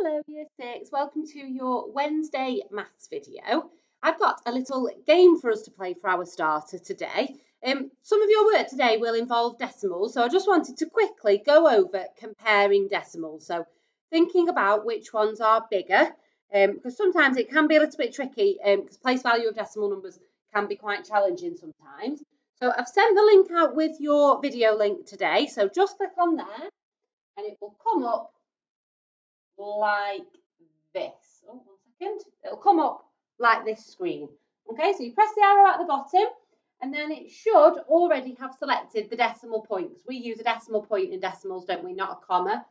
Hello Year 6, welcome to your Wednesday maths video. I've got a little game for us to play for our starter today. Um, some of your work today will involve decimals, so I just wanted to quickly go over comparing decimals. So thinking about which ones are bigger, um, because sometimes it can be a little bit tricky because um, place value of decimal numbers can be quite challenging sometimes. So I've sent the link out with your video link today, so just click on there and it will come up like this. Oh, one second. It'll come up like this screen. Okay, so you press the arrow at the bottom and then it should already have selected the decimal point because we use a decimal point in decimals, don't we? Not a comma.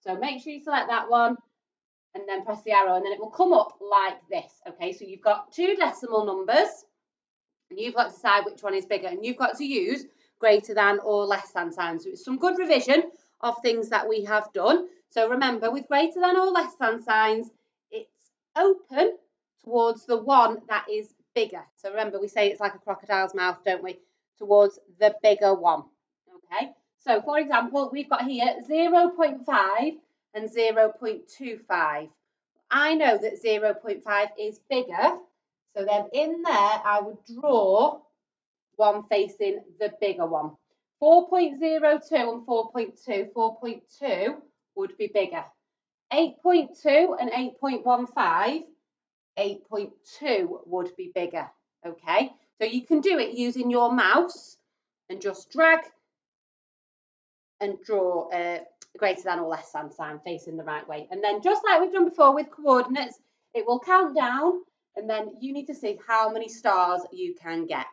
So make sure you select that one and then press the arrow and then it will come up like this. Okay, so you've got two decimal numbers and you've got to decide which one is bigger and you've got to use greater than or less than signs. So it's some good revision of things that we have done. So remember, with greater than or less than signs, it's open towards the one that is bigger. So remember, we say it's like a crocodile's mouth, don't we? Towards the bigger one. Okay. So for example, we've got here 0.5 and 0.25. I know that 0.5 is bigger. So then in there, I would draw one facing the bigger one. 4.02 and 4.2. 4.2 would be bigger. 8.2 and 8.15, 8.2 would be bigger, okay? So you can do it using your mouse and just drag and draw a greater than or less than sign facing the right way. And then just like we've done before with coordinates, it will count down and then you need to see how many stars you can get.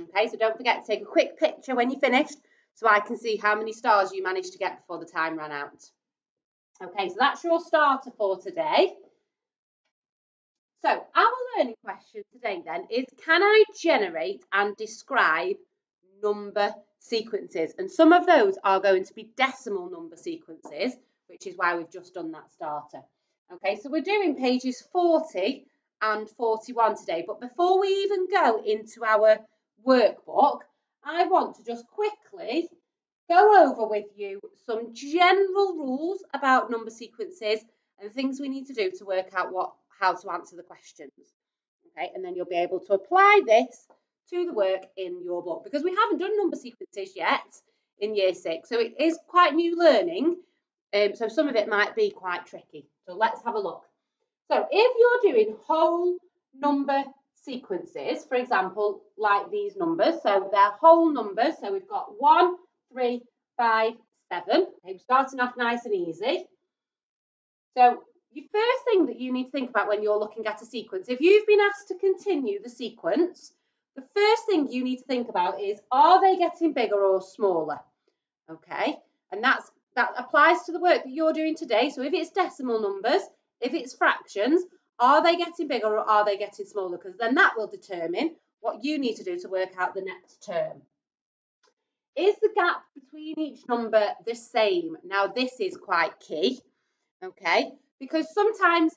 Okay, so don't forget to take a quick picture when you're finished so I can see how many stars you managed to get before the time ran out. Okay, so that's your starter for today. So our learning question today then is, can I generate and describe number sequences? And some of those are going to be decimal number sequences, which is why we've just done that starter. Okay, so we're doing pages 40 and 41 today. But before we even go into our workbook, I want to just quickly go over with you some general rules about number sequences and things we need to do to work out what how to answer the questions. Okay, and then you'll be able to apply this to the work in your book because we haven't done number sequences yet in year six, so it is quite new learning. Um, so some of it might be quite tricky. So let's have a look. So if you're doing whole number sequences, for example, like these numbers, so they're whole numbers. So we've got one, three, five, seven. Okay, starting off nice and easy. So the first thing that you need to think about when you're looking at a sequence, if you've been asked to continue the sequence, the first thing you need to think about is, are they getting bigger or smaller? Okay, and that's that applies to the work that you're doing today. So if it's decimal numbers, if it's fractions, are they getting bigger or are they getting smaller? Because then that will determine what you need to do to work out the next term. Is the gap between each number the same? Now, this is quite key, okay? Because sometimes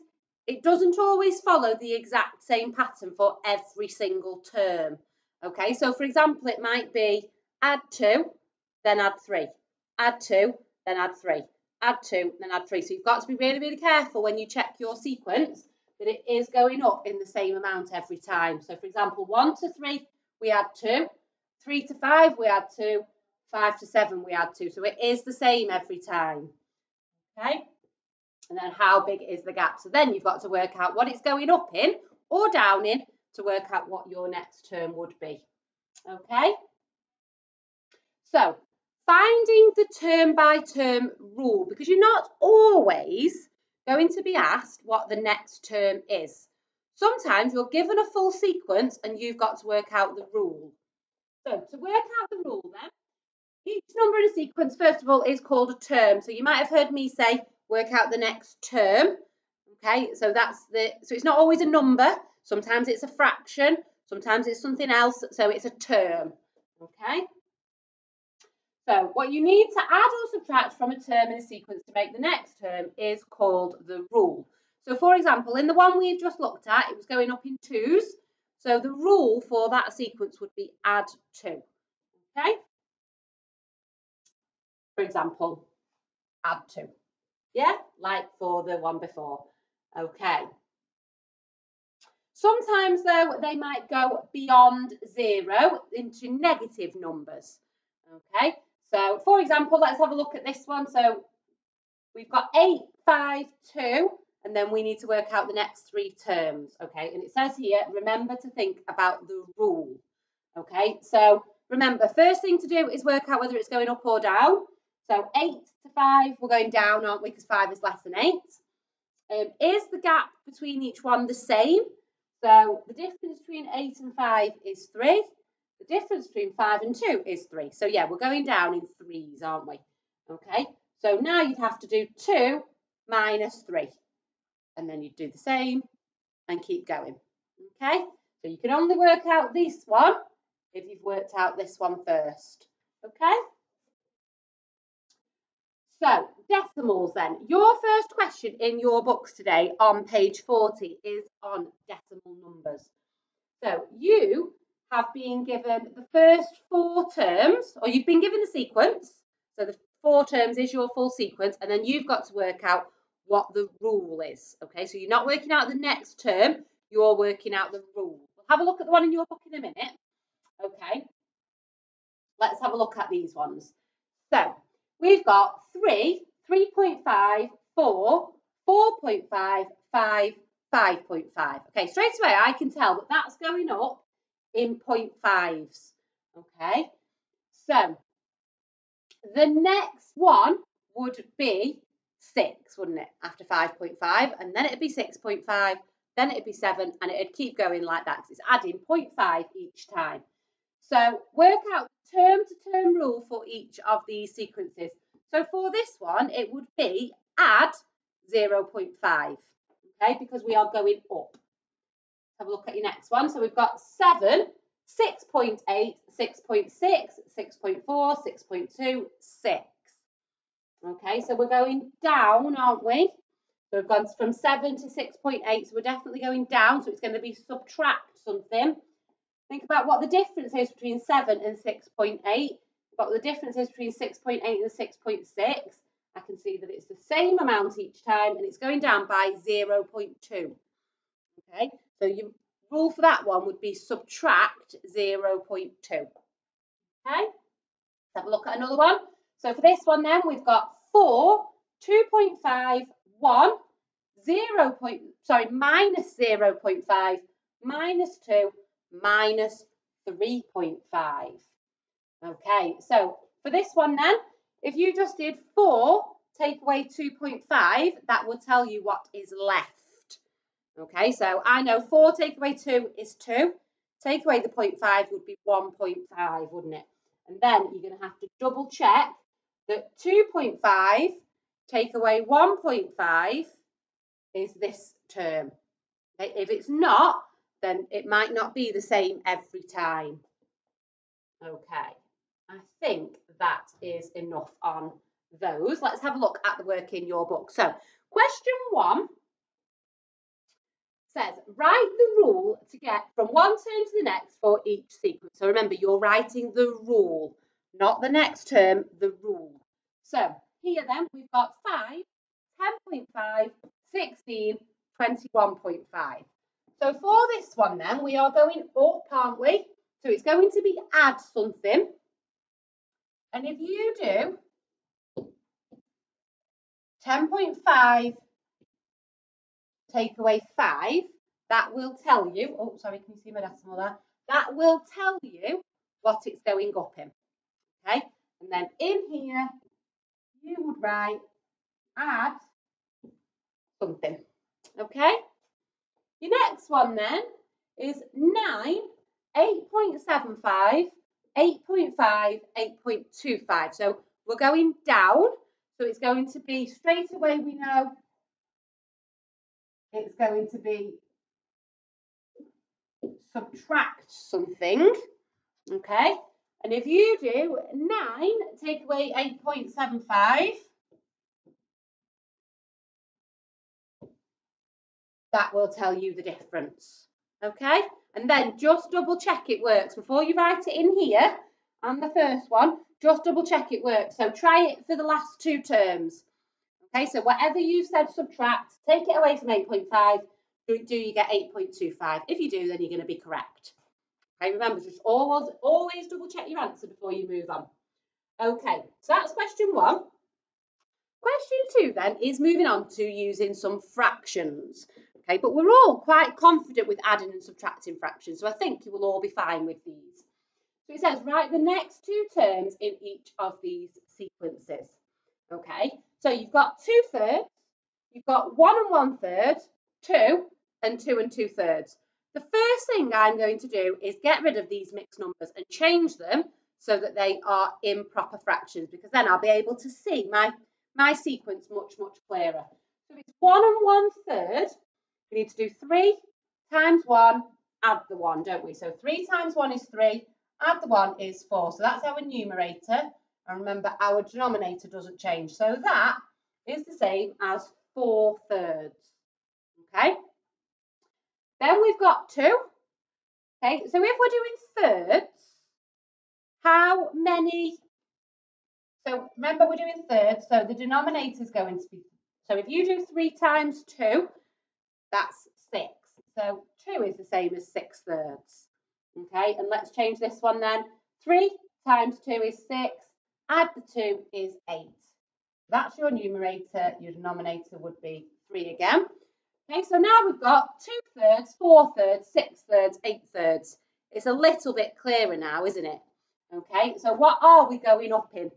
it doesn't always follow the exact same pattern for every single term, okay? So, for example, it might be add 2, then add 3, add 2, then add 3, add 2, then add 3. So you've got to be really, really careful when you check your sequence that it is going up in the same amount every time. So, for example, 1 to 3, we add 2, Three to five, we add two. Five to seven, we add two. So it is the same every time. Okay? And then how big is the gap? So then you've got to work out what it's going up in or down in to work out what your next term would be. Okay? So, finding the term by term rule, because you're not always going to be asked what the next term is. Sometimes you're given a full sequence and you've got to work out the rule. So to work out the rule then, each number in a sequence, first of all, is called a term. So you might have heard me say, work out the next term. Okay, so that's the, so it's not always a number. Sometimes it's a fraction. Sometimes it's something else. So it's a term. Okay. So what you need to add or subtract from a term in a sequence to make the next term is called the rule. So for example, in the one we've just looked at, it was going up in twos. So the rule for that sequence would be add 2. Okay? For example, add 2. Yeah, like for the one before. Okay. Sometimes, though, they might go beyond zero into negative numbers. Okay, so for example, let's have a look at this one. So we've got 8, 5, 2, and then we need to work out the next three terms. Okay, and it says here, remember to think about the rule. Okay, so remember, first thing to do is work out whether it's going up or down. So 8 to 5, we're going down, aren't we, because 5 is less than 8. Um, is the gap between each one the same? So the difference between 8 and 5 is 3. The difference between 5 and 2 is 3. So yeah, we're going down in threes, aren't we? Okay, so now you'd have to do 2 minus 3. And then you'd do the same and keep going. Okay, so you can only work out this one if you've worked out this one first. Okay? So, decimals then. Your first question in your books today on page 40 is on decimal numbers. So, you have been given the first four terms, or you've been given the sequence. So, the four terms is your full sequence, and then you've got to work out what the rule is. Okay, so you're not working out the next term, you're working out the rule. We'll have a look at the one in your book in a minute. Okay, let's have a look at these ones. So, we've got 3, 3.5, 4, 4.5, 5, 5.5. Okay, straight away I can tell that that's going up in 0.5s. Okay, so the next one would be 6, wouldn't it, after 5.5, and then it'd be 6.5, then it'd be 7, and it'd keep going like that because it's adding 0.5 each time. So work out term to term rule for each of these sequences. So for this one, it would be add 0.5, okay, because we are going up. Have a look at your next one. So we've got 7, 6.8, 6.6, 6.4, 6.2, 6. Okay, so we're going down, aren't we? So we've gone from 7 to 6.8, so we're definitely going down. So it's going to be subtract something. Think about what the difference is between 7 and 6.8. What the difference is between 6.8 and 6.6. I can see that it's the same amount each time and it's going down by 0.2. Okay, so your rule for that one would be subtract 0.2. Okay, let's have a look at another one. So for this one then, we've got 4, 2.5, 1, 0. Point, sorry, minus 0.5, minus 2, minus 3.5. Okay, so for this one then, if you just did 4 take away 2.5, that will tell you what is left. Okay, so I know 4 take away 2 is 2. Take away the 0.5 would be 1.5, wouldn't it? And then you're going to have to double check that 2.5 take away 1.5 is this term. Okay, if it's not, then it might not be the same every time. Okay, I think that is enough on those. Let's have a look at the work in your book. So, question one says, write the rule to get from one term to the next for each sequence. So remember, you're writing the rule, not the next term, the rule. So here then, we've got 5, 10.5, 16, 21.5. So for this one then, we are going up, aren't we? So it's going to be add something. And if you do 10.5 take away 5, that will tell you, oh, sorry, can you see my decimal there? That will tell you what it's going up in. Okay, and then in here, you would write add something. Okay, your next one then is 9, 8.75, 8.5, 8.25. So we're going down. So it's going to be straight away we know it's going to be subtract something. Okay. And if you do 9 take away 8.75, that will tell you the difference. Okay, and then just double check it works before you write it in here and the first one, just double check it works. So try it for the last two terms. Okay, so whatever you've said subtract, take it away from 8.5, do, do you get 8.25? If you do, then you're going to be correct. Okay, remember, just always, always double check your answer before you move on. Okay, so that's question one. Question two then is moving on to using some fractions. Okay, but we're all quite confident with adding and subtracting fractions, so I think you will all be fine with these. So it says write the next two terms in each of these sequences. Okay, so you've got two thirds, you've got one and one third, two, and two and two thirds. The first thing I'm going to do is get rid of these mixed numbers and change them so that they are improper fractions because then I'll be able to see my, my sequence much, much clearer. So it's one and one third. We need to do three times one, add the one, don't we? So three times one is three, add the 1 is 4. So that's our numerator. And remember, our denominator doesn't change. So that is the same as 4 thirds. Okay. Then we've got 2. Okay, so if we're doing thirds, how many? So remember, we're doing thirds, so the denominator is going to be, so if you do 3 times 2, that's 6. So 2 is the same as 6 thirds. Okay, and let's change this one then. 3 times 2 is 6. Add the 2 is 8. That's your numerator. Your denominator would be 3 again. Okay, so now we've got 2 thirds, 4 thirds, 6 thirds, 8 thirds. It's a little bit clearer now, isn't it? Okay, so what are we going up in?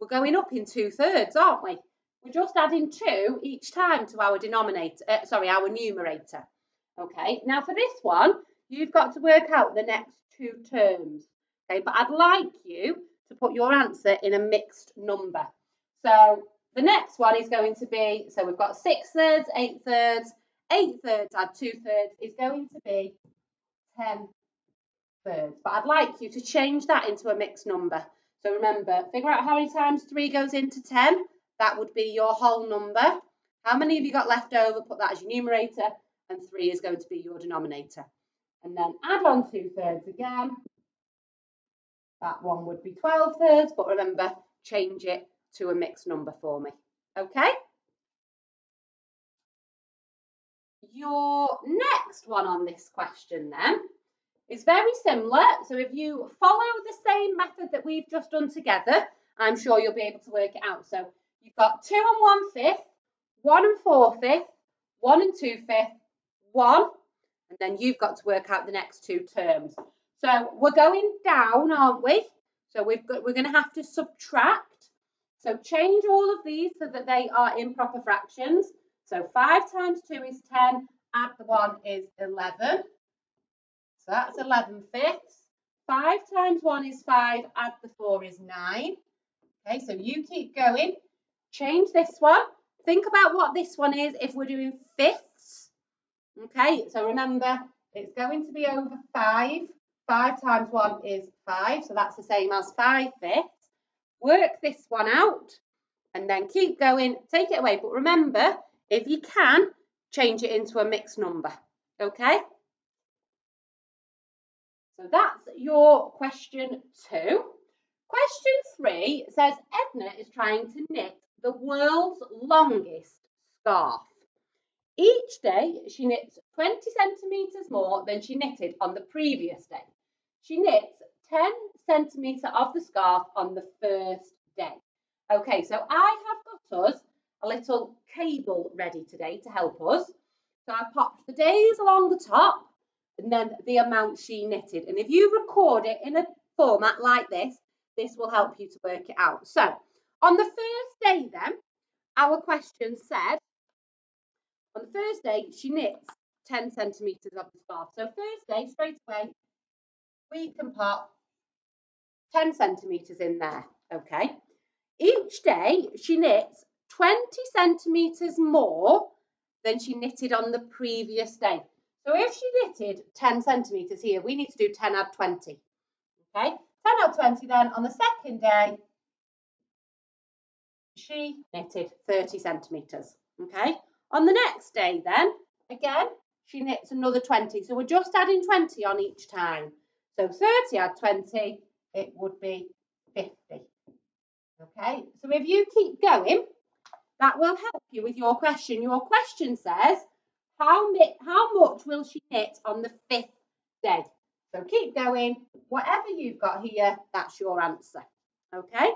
We're going up in 2 thirds, aren't we? We're just adding 2 each time to our denominator, uh, sorry, our numerator. Okay, now for this one, You've got to work out the next two terms. Okay, but I'd like you to put your answer in a mixed number. So the next one is going to be, so we've got six thirds, eight thirds, eight thirds add two thirds is going to be 10 thirds. But I'd like you to change that into a mixed number. So remember, figure out how many times 3 goes into 10. That would be your whole number. How many have you got left over? Put that as your numerator. And 3 is going to be your denominator and then add on two thirds again. That one would be 12 thirds, but remember, change it to a mixed number for me. Okay? Your next one on this question then is very similar. So if you follow the same method that we've just done together, I'm sure you'll be able to work it out. So you've got two and one fifth, one and four fifth, one and two fifth, one and then you've got to work out the next two terms. So we're going down, aren't we? So we've got, we're going to have to subtract. So change all of these so that they are improper fractions. So 5 times 2 is 10, add the 1 is 11. So that's 11 fifths. 5 times 1 is 5, add the 4 is 9. Okay, so you keep going. Change this one. Think about what this one is if we're doing fifths. Okay, so remember, it's going to be over 5. 5 times 1 is 5, so that's the same as 5 fifths. Work this one out and then keep going, take it away. But remember, if you can, change it into a mixed number. Okay? So that's your question two. Question three says Edna is trying to knit the world's longest scarf. Each day, she knits 20 centimetres more than she knitted on the previous day. She knits 10 centimetre of the scarf on the first day. Okay, so I have got us a little cable ready today to help us. So I've popped the days along the top and then the amount she knitted. And if you record it in a format like this, this will help you to work it out. So on the first day then, our question said on the first day, she knits 10 centimetres of the scarf. So first day, straight away, we can pop 10 centimetres in there, okay? Each day, she knits 20 centimetres more than she knitted on the previous day. So if she knitted 10 centimetres here, we need to do 10 add 20, okay? 10 add 20 then, on the second day, she knitted 30 centimetres, okay? On the next day then, again, she knits another 20. So we're just adding 20 on each time. So 30 add 20, it would be 50. Okay, so if you keep going, that will help you with your question. Your question says, how, how much will she knit on the fifth day? So keep going. Whatever you've got here, that's your answer. Okay?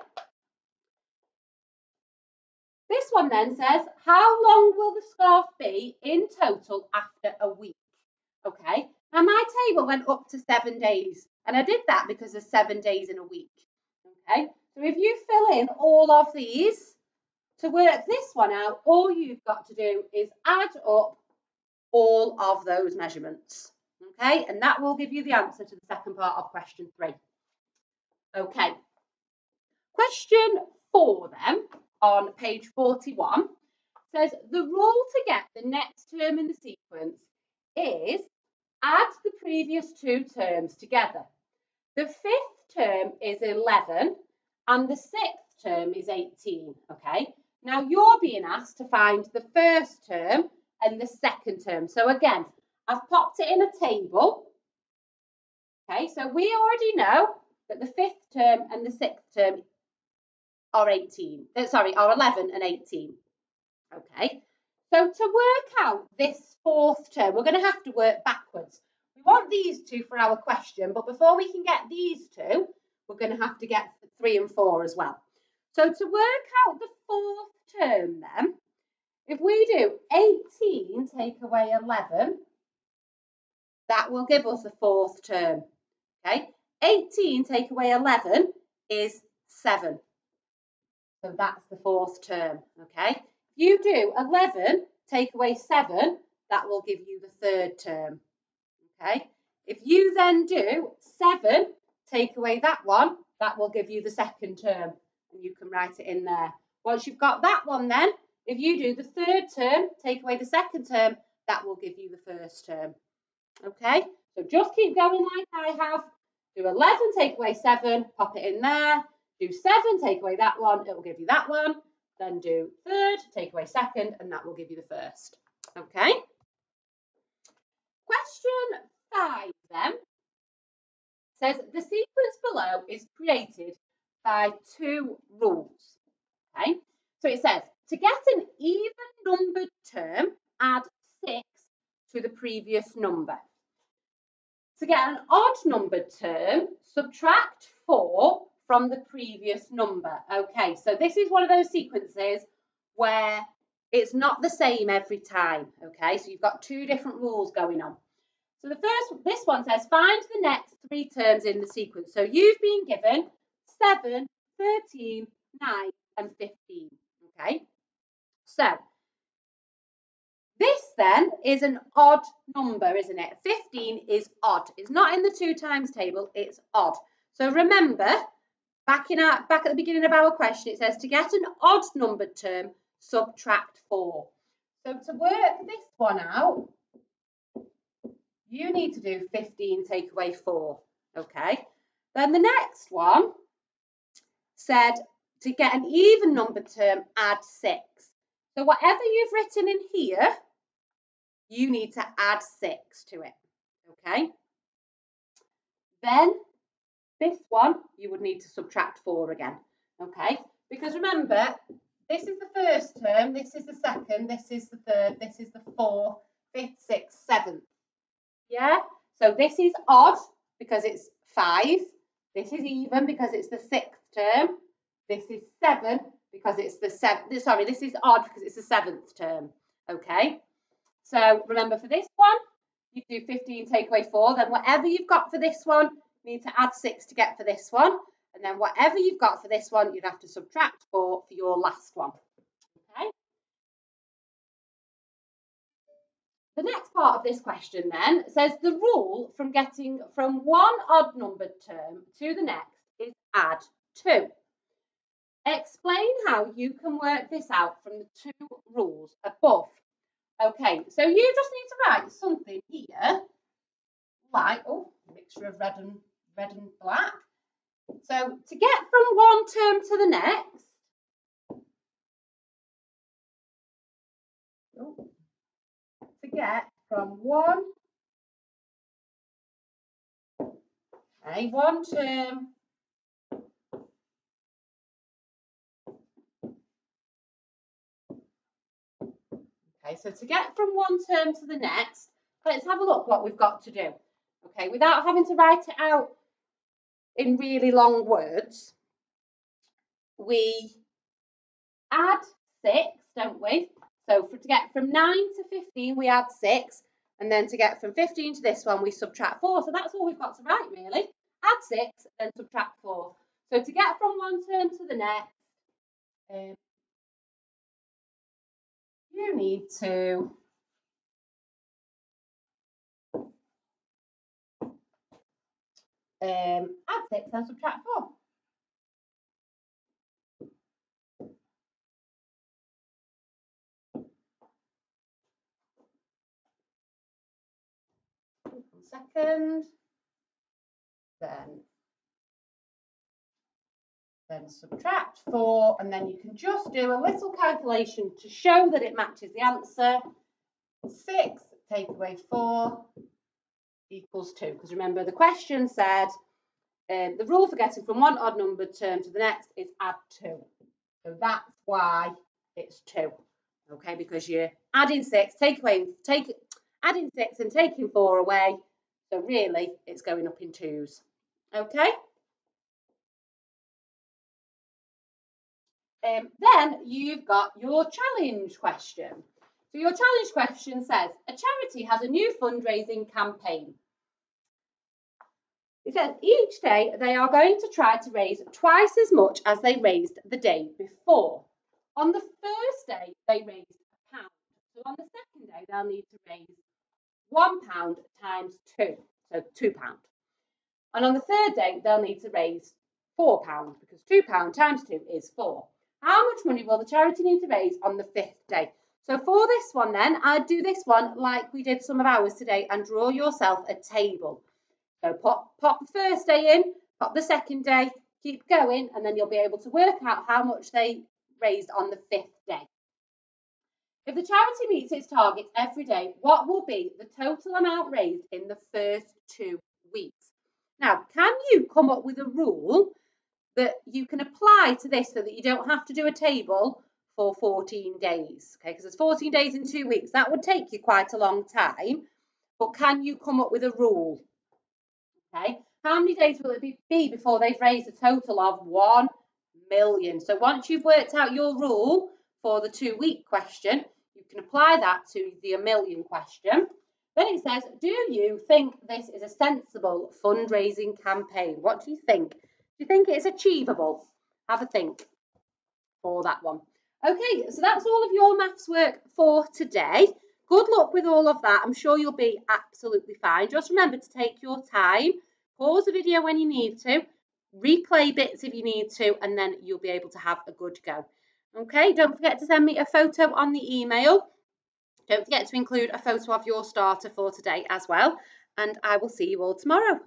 This one then says, how long will the scarf be in total after a week? Okay, now my table went up to seven days and I did that because there's seven days in a week. Okay, so if you fill in all of these to work this one out, all you've got to do is add up all of those measurements. Okay, and that will give you the answer to the second part of question three. Okay, question four then on page 41 says the rule to get the next term in the sequence is add the previous two terms together. The fifth term is 11 and the sixth term is 18, okay? Now you're being asked to find the first term and the second term. So again, I've popped it in a table. Okay, so we already know that the fifth term and the sixth term are 18, uh, sorry, are 11 and 18. Okay, so to work out this fourth term, we're going to have to work backwards. We want these two for our question, but before we can get these two, we're going to have to get three and four as well. So to work out the fourth term then, if we do 18 take away 11, that will give us the fourth term. Okay, 18 take away 11 is 7. So that's the fourth term, okay? You do 11, take away 7, that will give you the third term, okay? If you then do 7, take away that one, that will give you the second term, and you can write it in there. Once you've got that one then, if you do the third term, take away the second term, that will give you the first term, okay? So just keep going like I have. Do 11, take away 7, pop it in there. Do seven, take away that one, it will give you that one. Then do third, take away second, and that will give you the first. Okay. Question five then says the sequence below is created by two rules. Okay. So it says to get an even numbered term, add six to the previous number. To get an odd numbered term, subtract four from the previous number. Okay, so this is one of those sequences where it's not the same every time. Okay, so you've got two different rules going on. So the first, this one says find the next three terms in the sequence. So you've been given 7, 13, 9 and 15. Okay, so this then is an odd number, isn't it? 15 is odd. It's not in the two times table, it's odd. So remember, Back, in our, back at the beginning of our question, it says to get an odd numbered term, subtract 4. So to work this one out, you need to do 15 take away 4. Okay. Then the next one said to get an even numbered term, add 6. So whatever you've written in here, you need to add 6 to it. Okay. Then this one, you would need to subtract 4 again, okay? Because remember, this is the first term, this is the second, this is the third, this is the fourth, fifth, sixth, seventh. Yeah? So this is odd because it's 5. This is even because it's the sixth term. This is 7 because it's the seventh. Sorry, this is odd because it's the seventh term. Okay? So remember for this one, you do 15 take away 4. Then whatever you've got for this one, need to add 6 to get for this one. And then whatever you've got for this one, you'd have to subtract 4 for your last one. Okay. The next part of this question then says the rule from getting from one odd numbered term to the next is add 2. Explain how you can work this out from the two rules above. Okay, so you just need to write something here like, oh, mixture of red and red and black. So to get from one term to the next, to get from one, okay, one term Okay, so to get from one term to the next, let's have a look what we've got to do. Okay, without having to write it out in really long words, we add 6, don't we? So for, to get from 9 to 15, we add 6. And then to get from 15 to this one, we subtract 4. So that's all we've got to write, really. Add 6, then subtract 4. So to get from one term to the next, um, you need to um, add 6 and subtract 4. second. Then, then subtract 4 and then you can just do a little calculation to show that it matches the answer. 6 take away 4 equals 2 because remember the question said um, the rule for getting from one odd number term to the next is add 2. So that's why it's 2. Okay, because you're adding 6, take away, take, adding 6 and taking 4 away so really, it's going up in twos. Okay? Um, then you've got your challenge question. So your challenge question says, a charity has a new fundraising campaign. It says each day they are going to try to raise twice as much as they raised the day before. On the first day, they raised a pound. So on the second day, they'll need to raise one pound times two, so two pound. And on the third day, they'll need to raise four pound because two pound times two is four. How much money will the charity need to raise on the fifth day? So for this one then, I'd do this one like we did some of ours today and draw yourself a table. So pop, pop the first day in, pop the second day, keep going, and then you'll be able to work out how much they raised on the fifth day. If the charity meets its targets every day, what will be the total amount raised in the first two weeks? Now, can you come up with a rule that you can apply to this so that you don't have to do a table for 14 days? Okay, because it's 14 days in two weeks. That would take you quite a long time. But can you come up with a rule? Okay, how many days will it be before they've raised a total of 1 million? So once you've worked out your rule for the two week question, you can apply that to the a million question. Then it says, do you think this is a sensible fundraising campaign? What do you think? Do you think it's achievable? Have a think for that one. Okay, so that's all of your maths work for today. Good luck with all of that. I'm sure you'll be absolutely fine. Just remember to take your time, pause the video when you need to, replay bits if you need to, and then you'll be able to have a good go. Okay, don't forget to send me a photo on the email. Don't forget to include a photo of your starter for today as well. And I will see you all tomorrow.